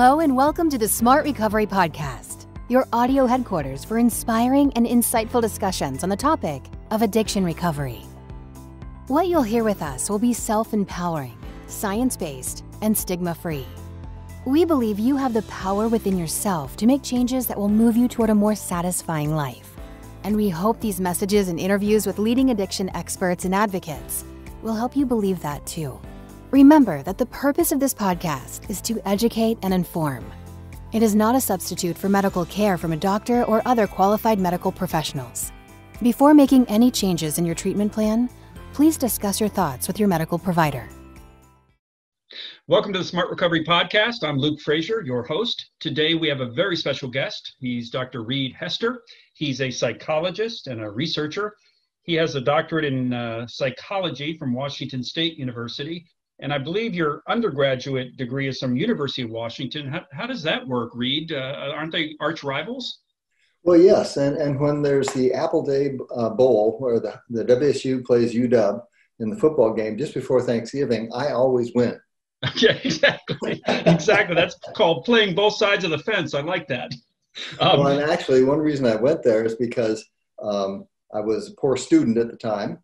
Hello, and welcome to the Smart Recovery Podcast, your audio headquarters for inspiring and insightful discussions on the topic of addiction recovery. What you'll hear with us will be self empowering, science based, and stigma free. We believe you have the power within yourself to make changes that will move you toward a more satisfying life. And we hope these messages and interviews with leading addiction experts and advocates will help you believe that too. Remember that the purpose of this podcast is to educate and inform. It is not a substitute for medical care from a doctor or other qualified medical professionals. Before making any changes in your treatment plan, please discuss your thoughts with your medical provider. Welcome to the Smart Recovery Podcast. I'm Luke Frazier, your host. Today we have a very special guest. He's Dr. Reid Hester. He's a psychologist and a researcher. He has a doctorate in uh, psychology from Washington State University and I believe your undergraduate degree is from University of Washington. How, how does that work, Reid? Uh, aren't they arch rivals? Well, yes, and, and when there's the Appleday uh, Bowl where the, the WSU plays UW in the football game just before Thanksgiving, I always win. Yeah, exactly. exactly. That's called playing both sides of the fence. I like that. Um, well, and actually, one reason I went there is because um, I was a poor student at the time,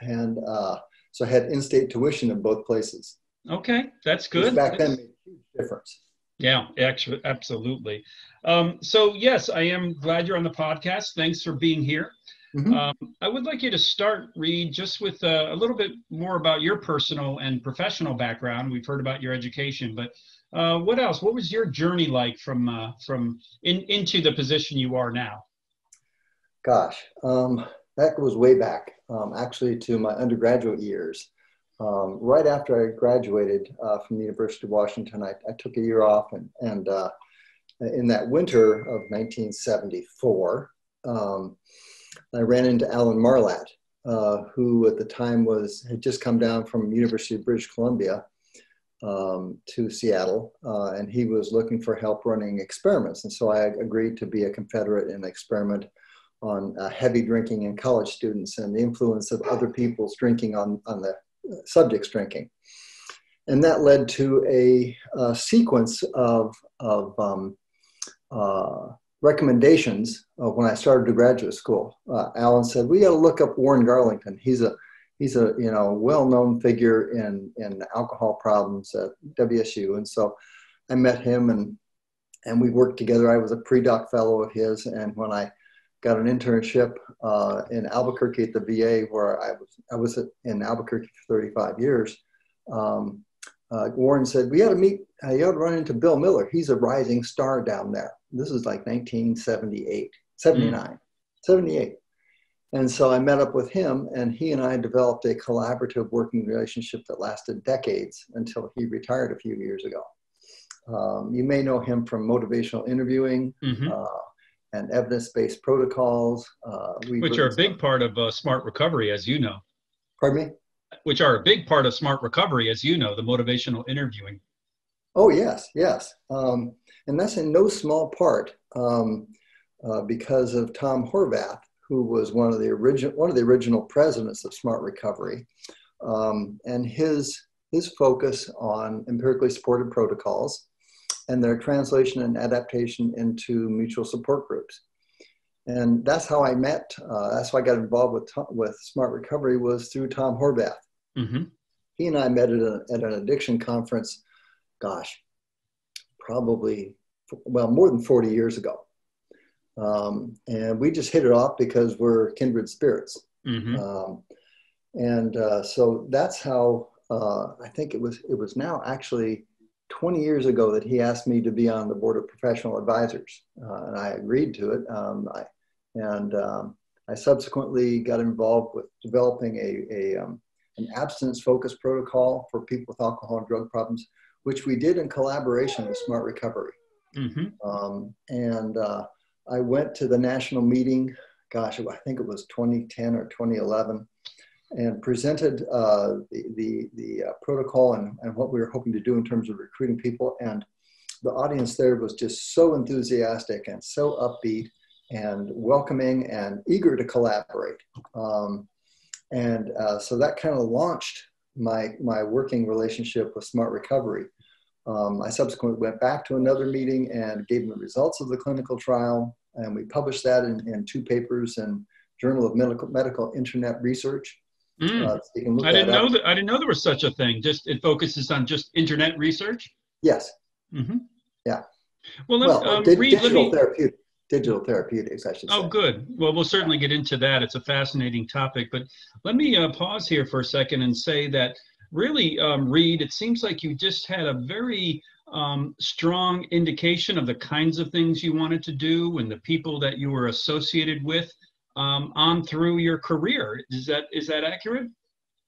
and uh, so I had in-state tuition in both places. Okay, that's good. back then made a huge difference. Yeah, actually, absolutely. Um, so yes, I am glad you're on the podcast. Thanks for being here. Mm-hmm. Um, I would like you to start, Reid, just with uh, a little bit more about your personal and professional background. We've heard about your education, but uh, what else? What was your journey like from uh, from in, into the position you are now? Gosh, um, that was way back, um, actually, to my undergraduate years. Um, right after I graduated uh, from the University of Washington, I, I took a year off, and, and uh, in that winter of 1974, um, I ran into Alan Marlatt, uh, who at the time was had just come down from University of British Columbia um, to Seattle, uh, and he was looking for help running experiments. And so I agreed to be a Confederate in an experiment on uh, heavy drinking in college students and the influence of other people's drinking on, on the subjects drinking. And that led to a, a sequence of, of um, uh, recommendations when I started to graduate school. Uh, Alan said, we got to look up Warren Garlington. He's a, he's a you know, well-known figure in, in alcohol problems at WSU. And so I met him and, and we worked together. I was a pre-doc fellow of his. And when I got an internship uh, in Albuquerque at the VA, where I was I was in Albuquerque for 35 years. Um, uh, Warren said, "We ought to meet. Uh, you ought to run into Bill Miller. He's a rising star down there." This is like 1978, 79, mm. 78. And so I met up with him, and he and I developed a collaborative working relationship that lasted decades until he retired a few years ago. Um, you may know him from motivational interviewing. Mm-hmm. Uh, and evidence-based protocols. Uh, Which are a big part of uh, smart recovery, as you know. Pardon me? Which are a big part of smart recovery, as you know, the motivational interviewing. Oh, yes, yes. Um, and that's in no small part um, uh, because of Tom Horvath, who was one of the original one of the original presidents of Smart Recovery, um, and his his focus on empirically supported protocols and their translation and adaptation into mutual support groups. And that's how I met. Uh, that's how I got involved with with Smart Recovery was through Tom Horvath. Mm-hmm. He and I met at, a, at an addiction conference. Gosh, probably well more than forty years ago, um, and we just hit it off because we're kindred spirits. Mm-hmm. Um, and uh, so that's how uh, I think it was. It was now actually 20 years ago that he asked me to be on the board of professional advisors, uh, and I agreed to it. Um, I, and um, I subsequently got involved with developing a, a um, an abstinence-focused protocol for people with alcohol and drug problems, which we did in collaboration with Smart Recovery. Mm-hmm. Um, and uh, I went to the national meeting. Gosh, I think it was 2010 or 2011 and presented uh, the, the, the uh, protocol and, and what we were hoping to do in terms of recruiting people. And the audience there was just so enthusiastic and so upbeat and welcoming and eager to collaborate. Um, and uh, so that kind of launched my, my working relationship with Smart Recovery. Um, I subsequently went back to another meeting and gave them the results of the clinical trial, and we published that in, in two papers in Journal of Medical, Medical Internet Research. Mm. Uh, so I didn't know that. I didn't know there was such a thing. Just it focuses on just internet research. Yes. Mm-hmm. Yeah. Well, let, well um, di- read, digital me... therapeutic, digital therapeutics, I should oh, say. Oh, good. Well, we'll certainly get into that. It's a fascinating topic, but let me uh, pause here for a second and say that really, um, Reid, it seems like you just had a very um, strong indication of the kinds of things you wanted to do and the people that you were associated with um, on through your career. Is that is that accurate?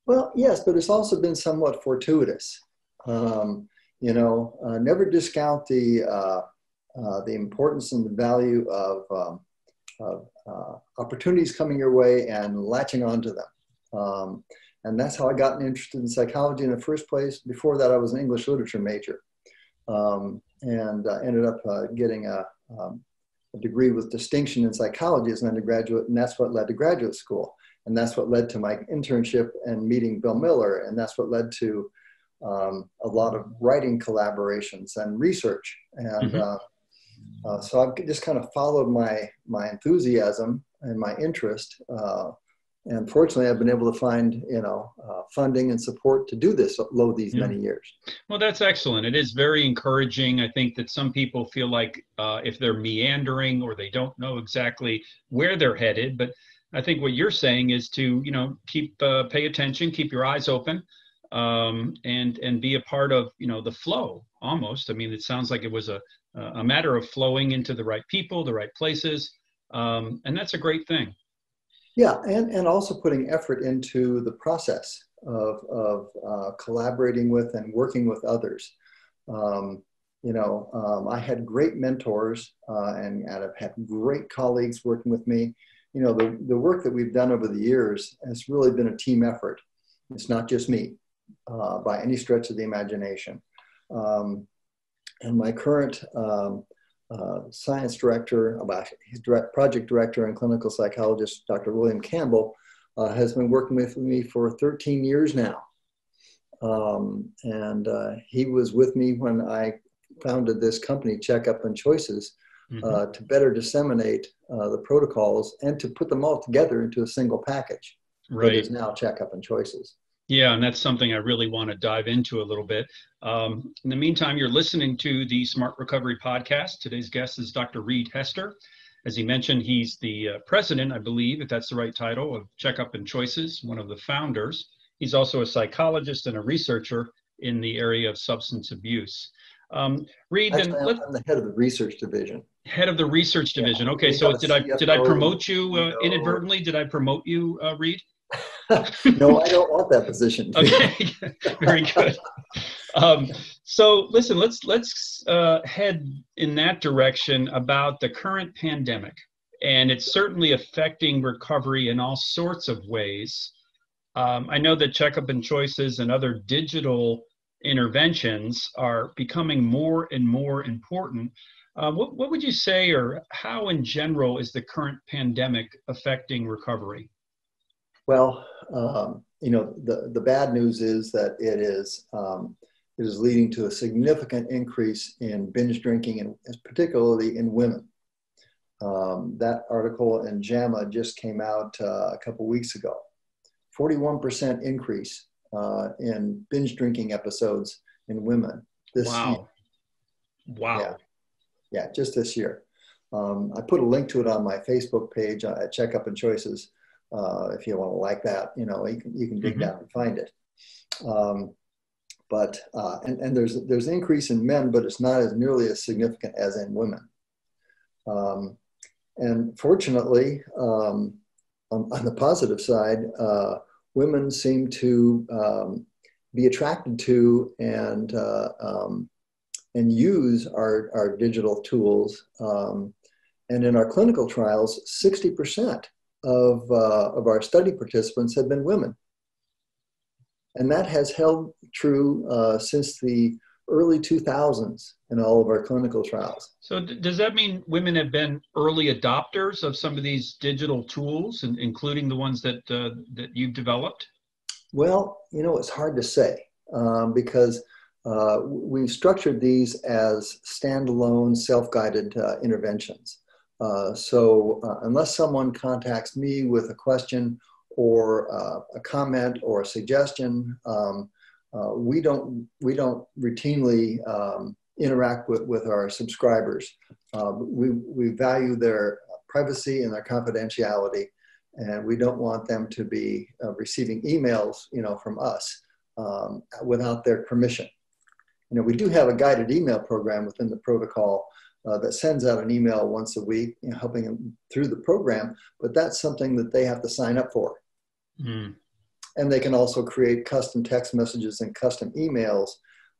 Well, yes, but it's also been somewhat fortuitous. Um, you know, uh, never discount the uh, uh, the importance and the value of, um, of uh, opportunities coming your way and latching onto them. Um, and that's how I got interested in psychology in the first place. Before that, I was an English literature major, um, and ended up uh, getting a, um, a degree with distinction in psychology as an undergraduate, and that's what led to graduate school. And that's what led to my internship and meeting Bill Miller, and that's what led to um, a lot of writing collaborations and research. And mm-hmm. uh, uh, so I've just kind of followed my my enthusiasm and my interest. Uh, and fortunately, I've been able to find you know uh, funding and support to do this lo these yeah. many years. Well, that's excellent. It is very encouraging. I think that some people feel like uh, if they're meandering or they don't know exactly where they're headed, but I think what you're saying is to you know keep uh, pay attention, keep your eyes open um, and and be a part of you know the flow almost. I mean, it sounds like it was a a matter of flowing into the right people, the right places, um, and that's a great thing. Yeah, and and also putting effort into the process of of uh, collaborating with and working with others. Um, you know, um, I had great mentors uh, and, and I've had great colleagues working with me. You know, the, the work that we've done over the years has really been a team effort. It's not just me uh, by any stretch of the imagination. Um, and my current um, uh, science director, his direct project director and clinical psychologist, Dr. William Campbell, uh, has been working with me for 13 years now. Um, and uh, he was with me when I founded this company, Checkup and Choices, mm-hmm. Uh, to better disseminate uh, the protocols and to put them all together into a single package. Right. That is now Checkup and Choices. Yeah, and that's something I really want to dive into a little bit. Um, in the meantime, you're listening to the Smart Recovery Podcast. Today's guest is Dr. Reid Hester. As he mentioned, he's the uh, president, I believe, if that's the right title, of Checkup and Choices, one of the founders. He's also a psychologist and a researcher in the area of substance abuse. Um, Reid, Actually, and let, I'm the head of the research division. Head of the research division. Yeah, okay, so did I did I promote you uh, inadvertently? Did I promote you, uh, Reid? no, I don't want that position. okay, very good. Um, so listen, let's let's uh, head in that direction about the current pandemic, and it's certainly affecting recovery in all sorts of ways. Um, I know that checkup and choices and other digital interventions are becoming more and more important. Uh, what, what would you say, or how in general is the current pandemic affecting recovery? Well, um, you know, the, the bad news is that it is, um, it is leading to a significant increase in binge drinking, and particularly in women. Um, that article in JAMA just came out uh, a couple weeks ago. 41% increase uh, in binge drinking episodes in women this wow. year. Wow. Yeah. yeah, just this year. Um, I put a link to it on my Facebook page uh, at Checkup and Choices uh, if you want to like that, you know, you can, you can dig mm-hmm. down and find it. Um, but uh, and, and there's there's increase in men, but it's not as nearly as significant as in women. Um, and fortunately, um, on, on, the positive side, uh, women seem to um, be attracted to and uh, um, and use our, our digital tools. Um, and in our clinical trials, 60% of, uh, of our study participants have been women. And that has held true uh, since the early 2000s in all of our clinical trials. So, d- does that mean women have been early adopters of some of these digital tools, and including the ones that uh, that you've developed? Well, you know, it's hard to say um, because uh, we've structured these as standalone self-guided uh, interventions. Uh, so uh, unless someone contacts me with a question or uh, a comment or a suggestion, um, uh, we don't we don't routinely um, interact with, with our subscribers. we, we value their privacy and their confidentiality, and we don't want them to be receiving emails, you know, from us um, without their permission. You know, we do have a guided email program within the protocol uh, that sends out an email once a week, you know, helping them through the program, but that's something that they have to sign up for. Mm. And they can also create custom text messages and custom emails,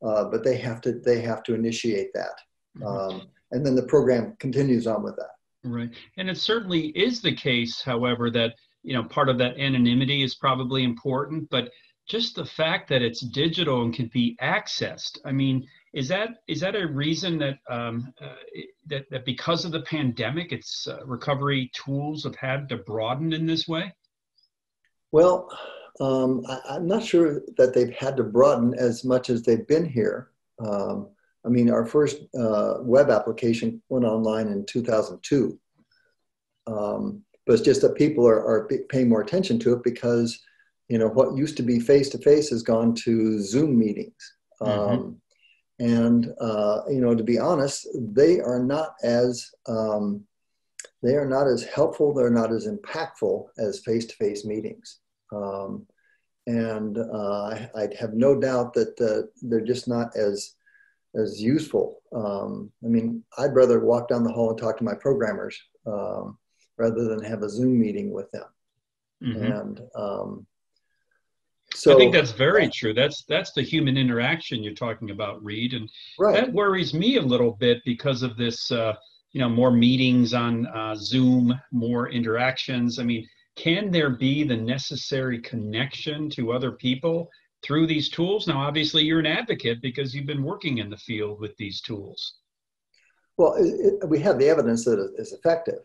uh, but they have to they have to initiate that, mm-hmm. um, and then the program continues on with that. Right, and it certainly is the case, however, that you know part of that anonymity is probably important, but just the fact that it's digital and can be accessed. I mean, is that is that a reason that um, uh, that, that because of the pandemic, its uh, recovery tools have had to broaden in this way? Well, um, I, am not sure that they've had to broaden as much as they've been here. Um, I mean, our first uh, web application went online in 2002. Um, but it's just that people are, are paying more attention to it because you know what used to be face to face has gone to zoom meetings mm-hmm. um, and uh, you know to be honest they are not as um, they are not as helpful they're not as impactful as face to face meetings. Um, and uh, I, I, have no doubt that uh, they're just not as as useful. Um, i mean i'd rather walk down the hall and talk to my programmers um, rather than have a zoom meeting with them. Mm-hmm. and um, so I think that's very true. That's that's the human interaction you're talking about, Reid, and right. that worries me a little bit because of this. Uh, you know, more meetings on uh, Zoom, more interactions. I mean, can there be the necessary connection to other people through these tools? Now, obviously, you're an advocate because you've been working in the field with these tools. Well, it, it, we have the evidence that it's effective,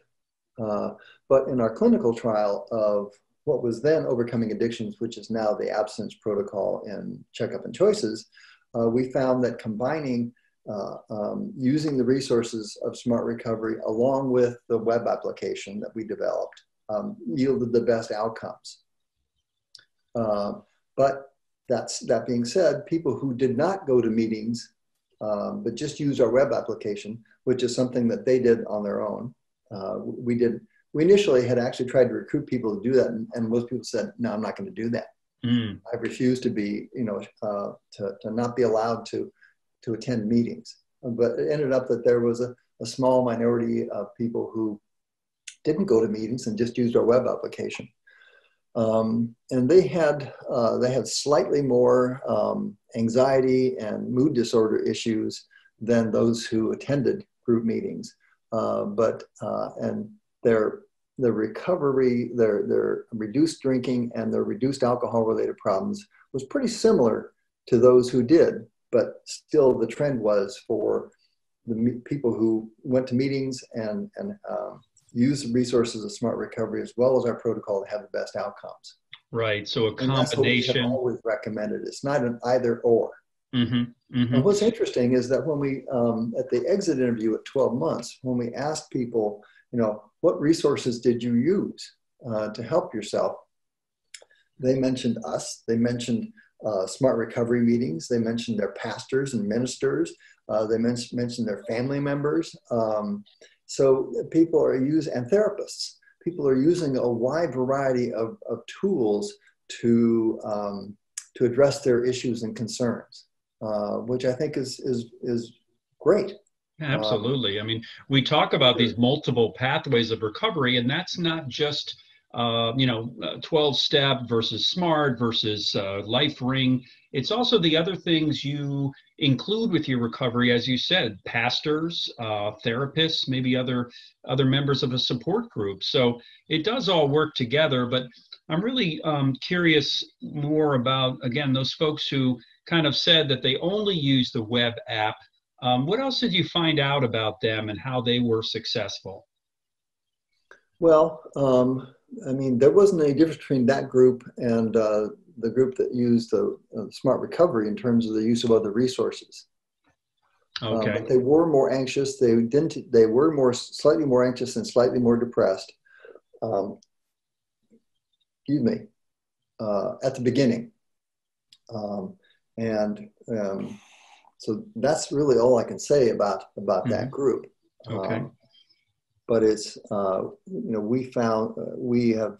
uh, but in our clinical trial of what was then Overcoming Addictions, which is now the abstinence protocol in Checkup and Choices, uh, we found that combining uh, um, using the resources of Smart Recovery along with the web application that we developed um, yielded the best outcomes. Uh, but that's, that being said, people who did not go to meetings um, but just use our web application, which is something that they did on their own. Uh, we did we initially had actually tried to recruit people to do that, and, and most people said, "No, I'm not going to do that. Mm. I refuse to be, you know, uh, to, to not be allowed to to attend meetings." But it ended up that there was a, a small minority of people who didn't go to meetings and just used our web application. Um, and they had uh, they had slightly more um, anxiety and mood disorder issues than those who attended group meetings. Uh, but uh, and their the recovery, their, their reduced drinking and their reduced alcohol related problems was pretty similar to those who did, but still the trend was for the people who went to meetings and, and um, used the resources of smart recovery as well as our protocol to have the best outcomes. Right. So a combination. Always recommended. It's not an either or. Mm-hmm, mm-hmm. And what's interesting is that when we, um, at the exit interview at 12 months, when we asked people, you know, what resources did you use uh, to help yourself? They mentioned us. They mentioned uh, smart recovery meetings. They mentioned their pastors and ministers. Uh, they men- mentioned their family members. Um, so people are using, and therapists, people are using a wide variety of, of tools to, um, to address their issues and concerns, uh, which I think is, is, is great. Um, Absolutely. Um, I mean, we talk about these multiple pathways of recovery, and that's not just uh, you know, 12 step versus smart versus uh, LifeRing. It's also the other things you include with your recovery, as you said, pastors, uh, therapists, maybe other other members of a support group. So it does all work together. But I'm really um, curious more about again those folks who kind of said that they only use the web app um, what else did you find out about them and how they were successful? Well, um, I mean, there wasn't any difference between that group and uh, the group that used the uh, smart recovery in terms of the use of other resources. Um, Okay. but they were more anxious. They didn't. They were more slightly more anxious and slightly more depressed. Um, excuse me. Uh, at the beginning, um, and um, so that's really all I can say about about that group. Mm-hmm. Okay. Um, but it's uh, you know we found uh, we have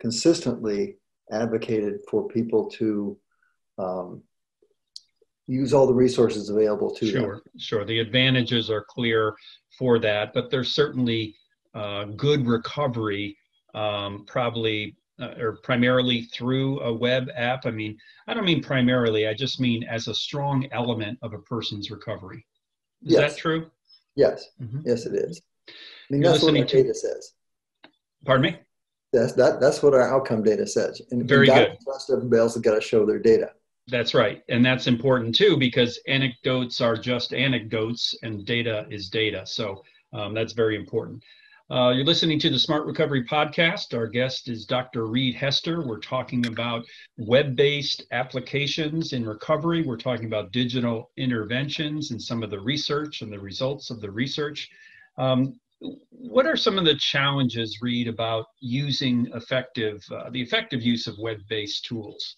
consistently advocated for people to um, use all the resources available to them. Sure, sure. The advantages are clear for that, but there's certainly uh, good recovery, um, probably uh, or primarily through a web app. I mean, I don't mean primarily. I just mean as a strong element of a person's recovery. Is Yes. that true? Yes, Mhm. yes, it is. I mean, You're that's what our to- data says. Pardon me. That's that. That's what our outcome data says. And and Very God good. Trust everybody else has got to show their data. That's right. And that's important too because anecdotes are just anecdotes and data is data. So um, that's very important. Uh, you're listening to the Smart Recovery Podcast. Our guest is Dr. Reid Hester. We're talking about web based applications in recovery. We're talking about digital interventions and some of the research and the results of the research. Um, what are some of the challenges, Reid, about using effective, uh, the effective use of web based tools?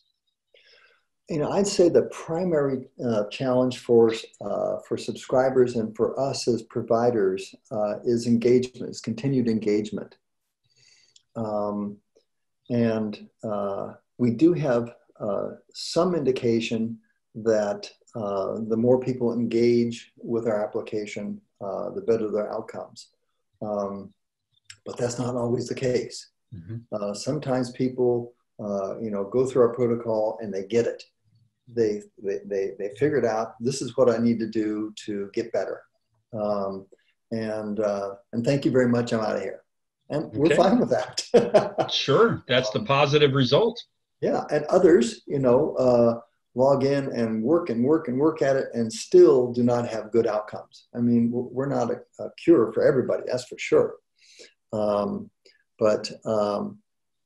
You know, I'd say the primary uh, challenge for uh, for subscribers and for us as providers uh, is engagement, is continued engagement. Um, and uh, we do have uh, some indication that uh, the more people engage with our application, uh, the better their outcomes. Um, but that's not always the case. Mhm. Uh, sometimes people, uh, you know, go through our protocol and they get it. They, they, they, figured out this is what I need to do to get better. Um, and, uh, and thank you very much. I'm out of here. And we're fine with that. Sure, that's the positive result. yeah. And others, you know, uh, log in and work and work and work at it and still do not have good outcomes. I mean, we're we're not a, a cure for everybody, that's for sure. Um, but um,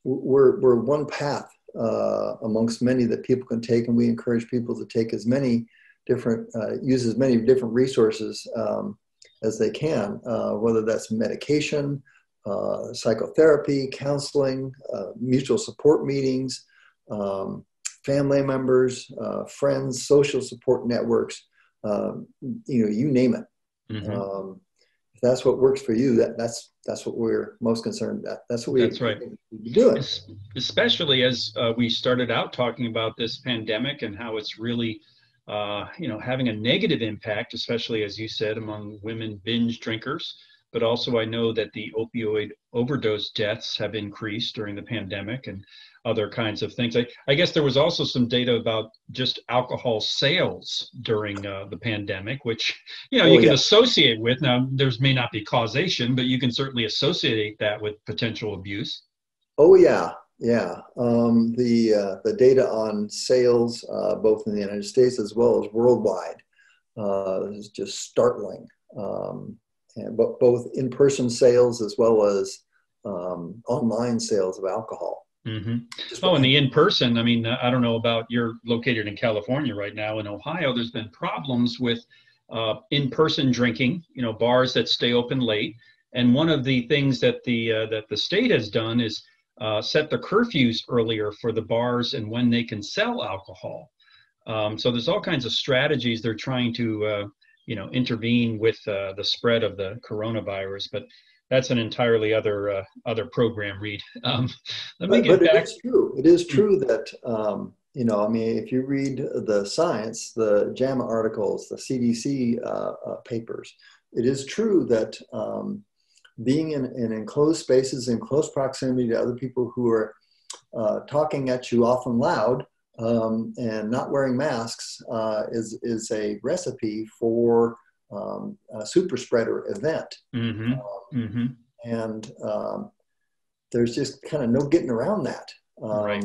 we're, we're one path uh, amongst many that people can take, and we encourage people to take as many different, uh, use as many different resources um, as they can, uh, whether that's medication, uh, psychotherapy, counseling, uh, mutual support meetings, um, family members, uh, friends, social support networks, um, you know, you name it. Mhm. Um, if that's what works for you, that, that's that's what we're most concerned about. That's what we, That's right. doing. Es- Especially as uh, we started out talking about this pandemic and how it's really, uh, you know, having a negative impact, especially as you said, among women binge drinkers. But also, I know that the opioid overdose deaths have increased during the pandemic and other kinds of things. I, I guess there was also some data about just alcohol sales during uh, the pandemic, which you know Oh, you can yeah. associate with. Now, there's may not be causation, but you can certainly associate that with potential abuse. Oh yeah, yeah. Um, the uh, the data on sales, uh, both in the United States as well as worldwide, uh, is just startling. Um, and but both in-person sales as well as um, online sales of alcohol. Hmm Oh, and the in person, I mean, I don't know about you're located in California right now. In Ohio, there's been problems with uh, in person drinking, you know, bars that stay open late. And one of the things that the, uh, that the state has done is uh, set the curfews earlier for the bars and when they can sell alcohol. Um, so there's all kinds of strategies they're trying to, uh, you know, intervene with uh, the spread of the coronavirus. But that's an entirely other uh, other program. Reid. Um, let me but, get but back. it is true. It is true that um, you know. I mean, if you read the science, the JAMA articles, the CDC uh, uh, papers, it is true that um, being in, in enclosed spaces, in close proximity to other people who are uh, talking at you often loud um, and not wearing masks uh, is is a recipe for um, a super spreader event. hmm Um, hmm and um, there's just kind of no getting around that. Um, Right.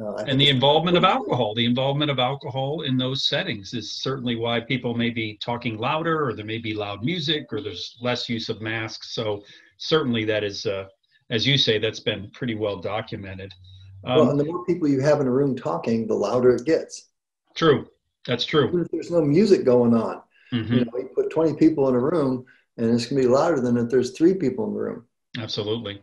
uh, And the involvement of alcohol, the involvement of alcohol in those settings is certainly why people may be talking louder, or there may be loud music, or there's less use of masks. So certainly that is, uh, as you say, that's been pretty well documented. Um, well, and the more people you have in a room talking, the louder it gets. True. That's true. If there's no music going on. Mm-hmm. You know, you put 20 people in a room and it's going to be louder than if there's three people in the room. Absolutely.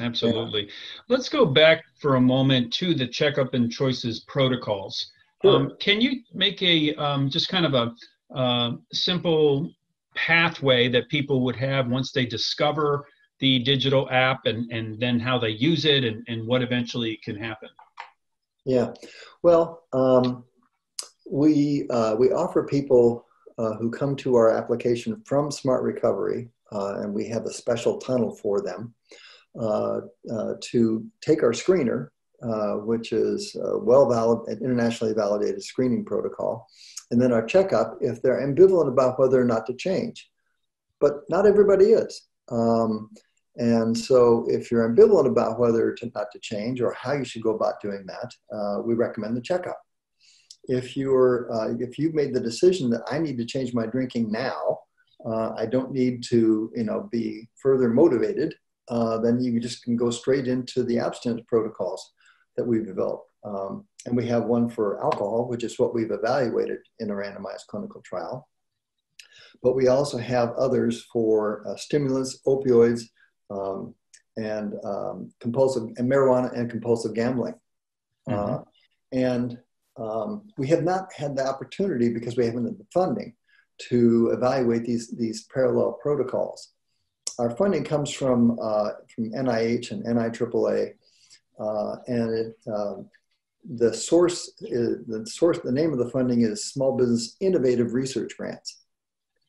Absolutely. Yeah. Let's go back for a moment to the checkup and choices protocols. Sure. Um, can you make a um, just kind of a uh, simple pathway that people would have once they discover the digital app and, and then how they use it and, and what eventually can happen? Yeah, well, um, we, uh, we offer people uh, who come to our application from Smart Recovery, uh, and we have a special tunnel for them uh, uh, to take our screener, uh, which is a well valid, internationally validated screening protocol, and then our checkup if they're ambivalent about whether or not to change. But not everybody is. Um, and so, if you're ambivalent about whether to not to change or how you should go about doing that, uh, we recommend the checkup. If you're uh, if you've made the decision that I need to change my drinking now, uh, I don't need to you know be further motivated. Uh, then you just can go straight into the abstinence protocols that we've developed. Um, and we have one for alcohol, which is what we've evaluated in a randomized clinical trial. But we also have others for uh, stimulants, opioids, um, and um, compulsive and marijuana and compulsive gambling. Mm-hmm. Uh, and um, we have not had the opportunity because we haven't had the funding to evaluate these these parallel protocols. Our funding comes from uh, from NIH and NIAAA, uh, and it, um, the source is, the source the name of the funding is Small Business Innovative Research Grants.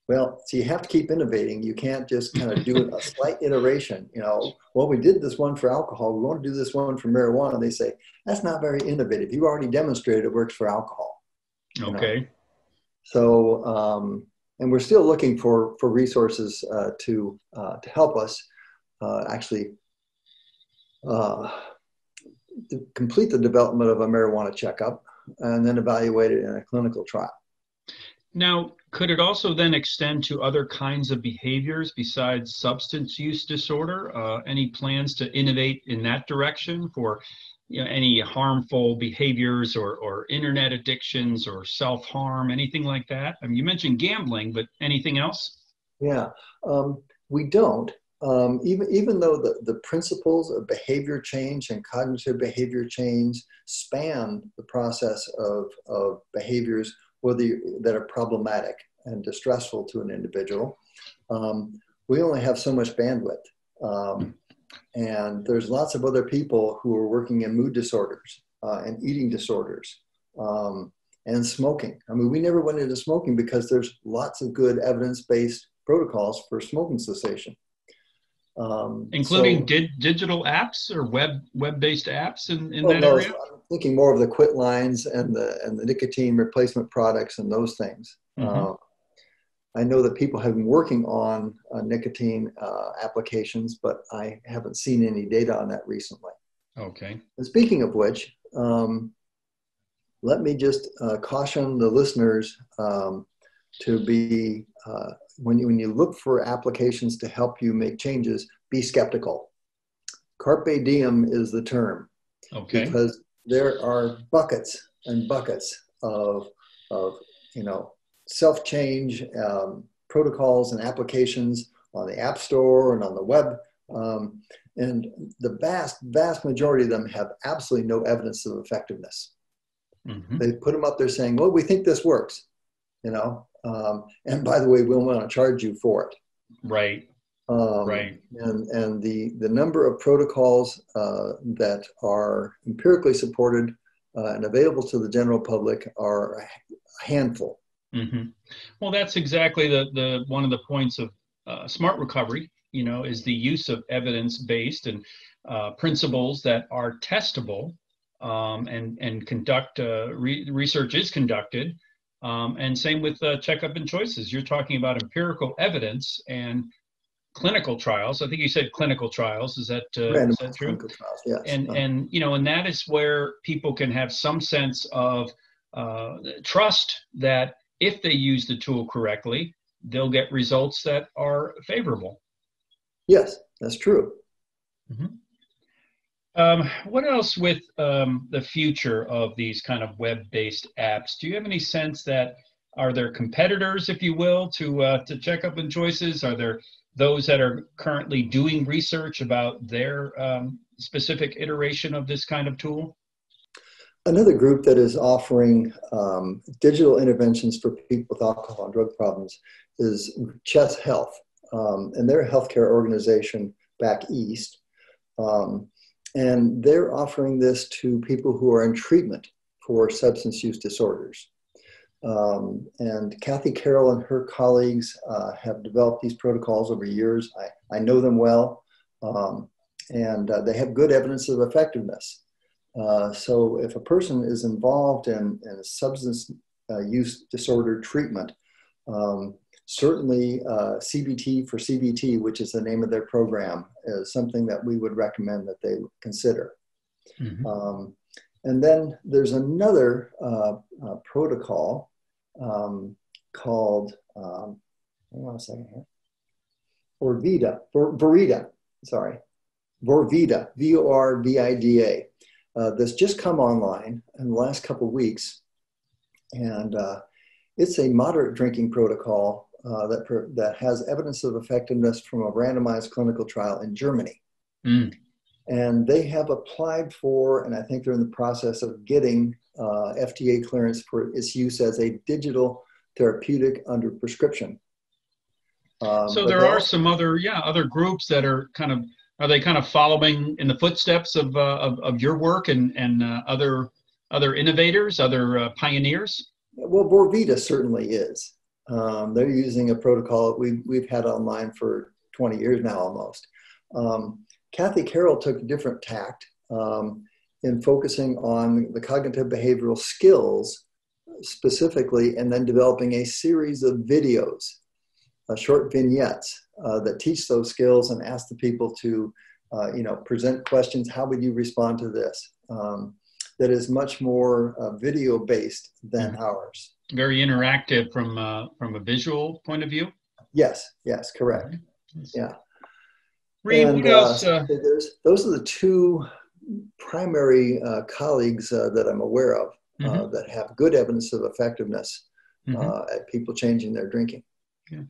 Well, so you have to keep innovating. You can't just kind of do a slight iteration. You know, well, we did this one for alcohol. We want to do this one for marijuana. They say that's not very innovative. You already demonstrated it works for alcohol. Okay. Know? So, um, and we're still looking for for resources uh, to uh, to help us uh, actually uh, complete the development of a marijuana checkup and then evaluate it in a clinical trial. Now, could it also then extend to other kinds of behaviors besides substance use disorder? Uh, any plans to innovate in that direction for you know, any harmful behaviors or, or internet addictions or self-harm, anything like that? I mean, you mentioned gambling, but anything else? Yeah, um, we don't. Um, even, even though the, the principles of behavior change and cognitive behavior change span the process of, of behaviors whether you, that are problematic and distressful to an individual. Um, we only have so much bandwidth. Um, and there's lots of other people who are working in mood disorders uh, and eating disorders um, and smoking. I mean, we never went into smoking because there's lots of good evidence based protocols for smoking cessation. Um, Including so, di- digital apps or web web based apps in, in well, that no, area? Thinking more of the quit lines and the and the nicotine replacement products and those things. Mm-hmm. Uh, I know that people have been working on uh, nicotine uh, applications, but I haven't seen any data on that recently. Okay. And speaking of which, um, let me just uh, caution the listeners um, to be uh, when you, when you look for applications to help you make changes, be skeptical. Carpe diem is the term. Okay. Because there are buckets and buckets of, of you know, self change um, protocols and applications on the App Store and on the web. Um, and the vast, vast majority of them have absolutely no evidence of effectiveness. Mm-hmm. They put them up there saying, well, we think this works, you know, um, and by the way, we'll want to charge you for it. Right. Um, right. And, and the, the number of protocols uh, that are empirically supported uh, and available to the general public are a handful. Mm-hmm. Well, that's exactly the, the one of the points of uh, smart recovery. You know, is the use of evidence-based and uh, principles that are testable, um, and and conduct uh, re- research is conducted. Um, and same with uh, checkup and choices. You're talking about empirical evidence and clinical trials. I think you said clinical trials. Is that, uh, is that true? Clinical trials, yes. And and you know, and that is where people can have some sense of uh, trust that if they use the tool correctly, they'll get results that are favorable. Yes, that's true. Mm-hmm. Um, what else with um, the future of these kind of web-based apps? Do you have any sense that are there competitors, if you will, to uh, to checkup and choices? Are there those that are currently doing research about their um, specific iteration of this kind of tool? Another group that is offering um, digital interventions for people with alcohol and drug problems is Chess Health, um, and they're a healthcare organization back east. Um, and they're offering this to people who are in treatment for substance use disorders. Um, and Kathy Carroll and her colleagues uh, have developed these protocols over years. I, I know them well, um, and uh, they have good evidence of effectiveness. Uh, so if a person is involved in, in substance uh, use disorder treatment, um, certainly uh, CBT for CBT, which is the name of their program, is something that we would recommend that they consider. Mm-hmm. And then there's another uh, uh, protocol um, called, um, hang on a second here, Vorvida, Vorvida, sorry, Vorvida, V-O-R-V-I-D-A. Uh, that's just come online in the last couple weeks. And uh, it's a moderate drinking protocol uh, that, that has evidence of effectiveness from a randomized clinical trial in Germany. Mm. And they have applied for, and I think they're in the process of getting uh, FDA clearance for its use as a digital therapeutic under prescription. Um, so there are some other, yeah, other groups that are kind of, are they kind of following in the footsteps of, uh, of, of, your work and, and uh, other, other innovators, other uh, pioneers? Well, Vorvida certainly is. Um, they're using a protocol that we've, we've had online for 20 years now almost. Um, Kathy Carroll took a different tact um, in focusing on the cognitive behavioral skills specifically, and then developing a series of videos, uh, short vignettes uh, that teach those skills and ask the people to, uh, you know, present questions. How would you respond to this? Um, that is much more uh, video based than mm-hmm. ours. Very interactive from uh, from a visual point of view. Yes. Yes. Correct. Yeah. Reid, and, what else? Uh, those are the two primary uh, colleagues uh, that I'm aware of uh, mm-hmm. that have good evidence of effectiveness mm-hmm. Uh, at people changing their drinking. Yeah.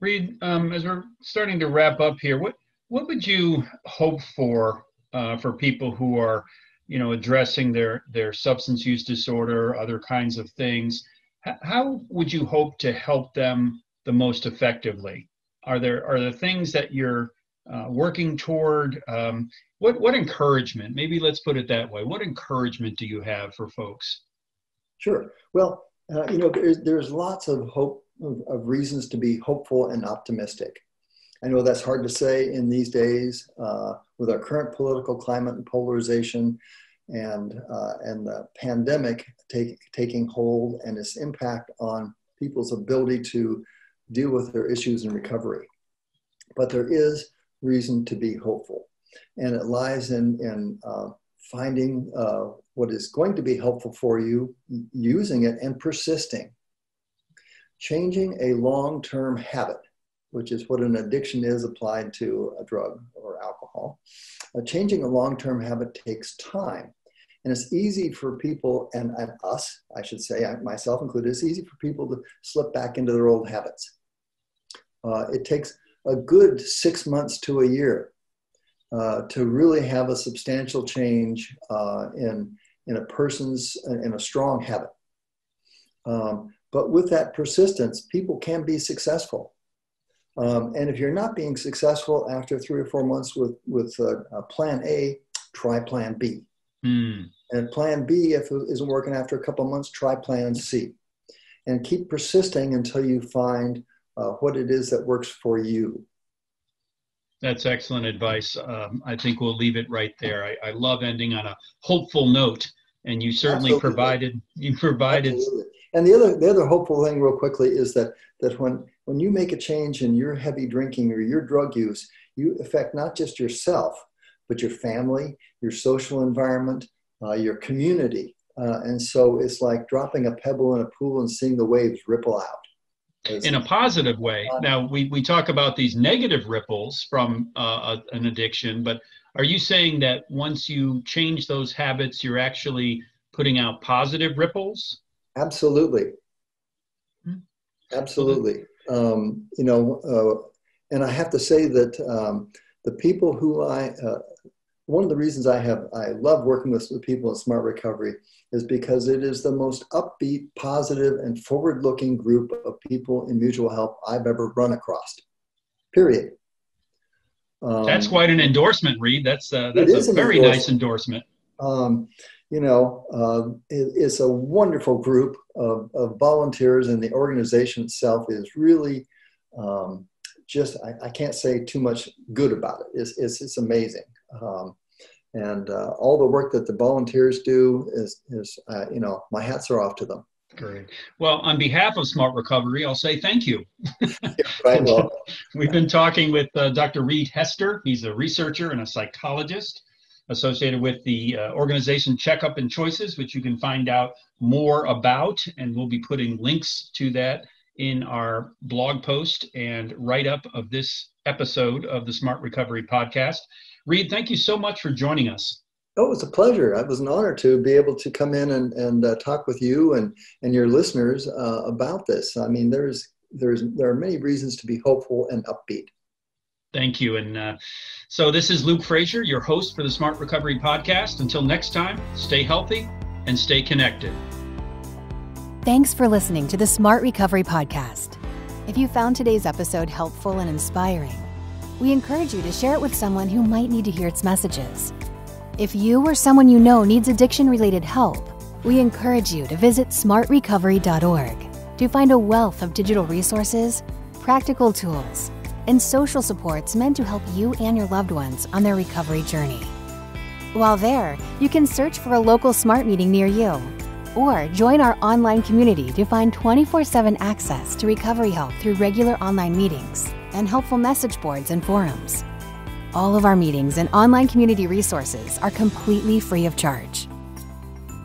Reid, um, as we're starting to wrap up here, what what would you hope for uh, for people who are, you know, addressing their their substance use disorder, other kinds of things? H- how would you hope to help them the most effectively? Are there are there things that you're uh, working toward? Um, what what encouragement? Maybe let's put it that way. What encouragement do you have for folks? Sure. Well, uh, you know, there's, there's lots of hope of, of, reasons to be hopeful and optimistic. I know that's hard to say in these days uh, with our current political climate and polarization, and uh, and the pandemic take, taking hold and its impact on people's ability to deal with their issues in recovery. But there is reason to be hopeful. And it lies in, in uh, finding uh, what is going to be helpful for you, using it, and persisting. Changing a long term habit, which is what an addiction is applied to a drug or alcohol. Uh, changing a long term habit takes time. And it's easy for people, and, and us, I should say, myself included, it's easy for people to slip back into their old habits. Uh, it takes a good six months to a year uh, to really have a substantial change uh, in, in a person's, in a strong habit. Um, but with that persistence, people can be successful. Um, and if you're not being successful after three or four months with, with uh, plan A, try plan B. Mm. And plan B, if it isn't working after a couple months, try plan C. And keep persisting until you find uh, what it is that works for you. That's excellent advice. Um, I think we'll leave it right there. I, I, love ending on a hopeful note, and you certainly Absolutely. provided you provided. Absolutely. And the other the other hopeful thing, real quickly, is that that when when you make a change in your heavy drinking or your drug use, you affect not just yourself, but your family, your social environment, uh, your community. Uh, and so it's like dropping a pebble in a pool and seeing the waves ripple out in a positive way. Now we, we talk about these negative ripples from uh, an addiction, but Are you saying that once you change those habits, you're actually putting out positive ripples? Absolutely. Hmm. Absolutely. Um, you know, uh, and I have to say that um, the people who I, uh, one of the reasons I have, I love working with the people in Smart Recovery is because it is the most upbeat, positive, and forward looking group of people in mutual help I've ever run across. Period. Um, that's quite an endorsement, Reid. That's uh, that's a very endorsement. nice endorsement. Um, you know, uh, it, it's a wonderful group of, of, volunteers, and the organization itself is really um, just, I, I, can't say too much good about it. It's, it's, it's amazing. Um, and uh, all the work that the volunteers do is, is uh, you know, my hats are off to them. Great. Well, on behalf of Smart Recovery, I'll say thank you. right, well. We've been talking with uh, Dr. Reid Hester. He's a researcher and a psychologist associated with the uh, organization Checkup and Choices, which you can find out more about. And we'll be putting links to that in our blog post and write up of this episode of the Smart Recovery Podcast. Reid, thank you so much for joining us. Oh, it was a pleasure. It was an honor to be able to come in and, and uh, talk with you and, and your listeners uh, about this. I mean, there's, there's, there are many reasons to be hopeful and upbeat. Thank you. And uh, so this is Luke Frazier, your host for the Smart Recovery Podcast. Until next time, stay healthy and stay connected. Thanks for listening to the Smart Recovery Podcast. If you found today's episode helpful and inspiring, we encourage you to share it with someone who might need to hear its messages. If you or someone you know needs addiction related help, we encourage you to visit smartrecovery.org to find a wealth of digital resources, practical tools, and social supports meant to help you and your loved ones on their recovery journey. While there, you can search for a local smart meeting near you or join our online community to find 24 7 access to recovery help through regular online meetings and helpful message boards and forums. All of our meetings and online community resources are completely free of charge.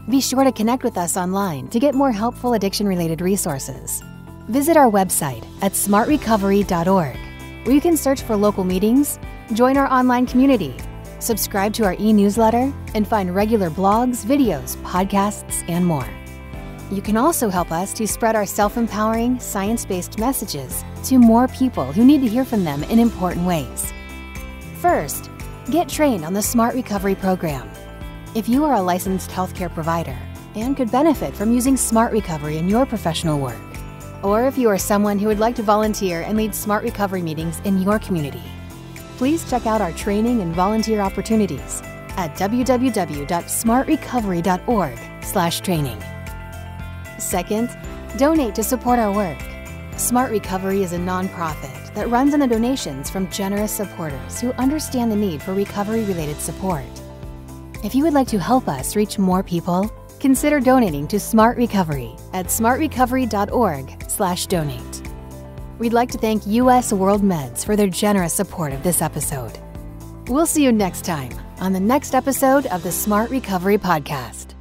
Be sure to connect with us online to get more helpful addiction related resources. Visit our website at smartrecovery.org where you can search for local meetings, join our online community, subscribe to our e newsletter, and find regular blogs, videos, podcasts, and more. You can also help us to spread our self empowering, science based messages to more people who need to hear from them in important ways. First, get trained on the Smart Recovery Program. If you are a licensed healthcare provider and could benefit from using Smart Recovery in your professional work, or if you are someone who would like to volunteer and lead smart recovery meetings in your community. Please check out our training and volunteer opportunities at www.smartrecovery.org/training. Second, donate to support our work. Smart Recovery is a nonprofit that runs on the donations from generous supporters who understand the need for recovery-related support. If you would like to help us reach more people, consider donating to Smart Recovery at smartrecovery.org/donate. We'd like to thank US WorldMeds for their generous support of this episode. We'll see you next time on the next episode of the Smart Recovery Podcast.